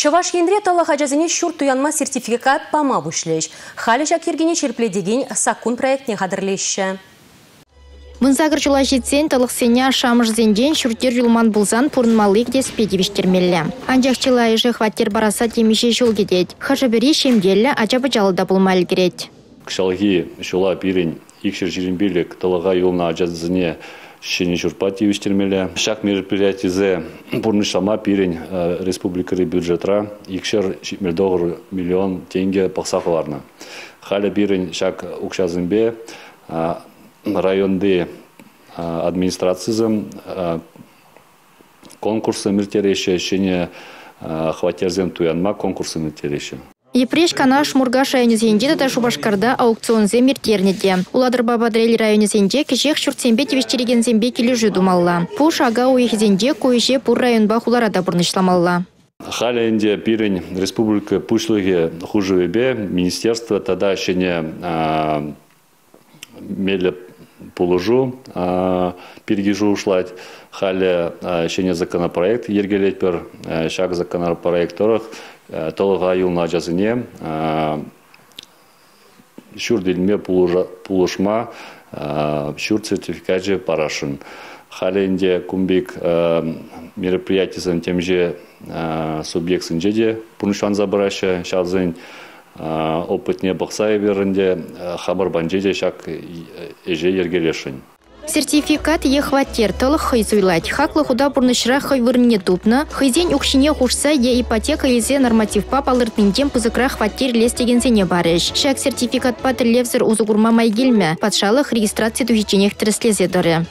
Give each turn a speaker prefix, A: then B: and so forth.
A: Чаваш ендре тала хажазыне шур туянма сертификат пама бұшлеш. Халі жак ергене черпледеген сакун проектне қадырлеші.
B: Мынзагыр жула жетсен тылық сеня шамыш зенден шүртер юлман булзан пурнмалык деспеди виштермелле. Анжақ чыла ежі хваттер бараса темеше жол кедет. Хажабери шемделле ажабы жалыда булмал керет.
C: Кшалги шула пирень икшер жиринбилик тылыға юлна ажазыне Шені жұрпа тиюстермелі. Шак мероприятизе бұрнышлама пирень республикары бюджетра икшер миллион миллион тенге пақсақыларына. Халі бирень шак укшазынбе районды администрацизм конкурсы миртереше шене хватерзен туянма конкурсы миртереше.
B: Епреш канаш мургаш районезенде да шубашкарда аукцион земир тернеде. Уладыр бабадрель районезенде кешек шуртсембе тевештереген зембе кележі думалла. Пуш ага уехзенде койше пур районба хуларада бұрнышламалла.
C: Халя инде пирень республика пушлыге хужевебе министерство тогда еще не меле пулужу пиргижу ушлать. Халя еще не законопроект ергелет пер шаг законопроект торах толыға юлна жазыне шүр дилме пулышма шүр сертификат парашын. Халенде кумбик мероприятиесен темже субъектсен жеде пуншан забырашы шалзын опытне бақсай берінде хабар банжеде шак еже ергелешін.
B: Сертификат ехватер тылы хый суйлать. Хаклы худа бурнышра хый вырне тупна. Хыйзен укшине хушса е ипотека илзе норматив пап алыртнинтем пызыкра хваттер лестегенсене барыш. Шак сертификат патр левзер узугурма майгилме. Патшалық регистрация тухиченех тіріслезе дыры.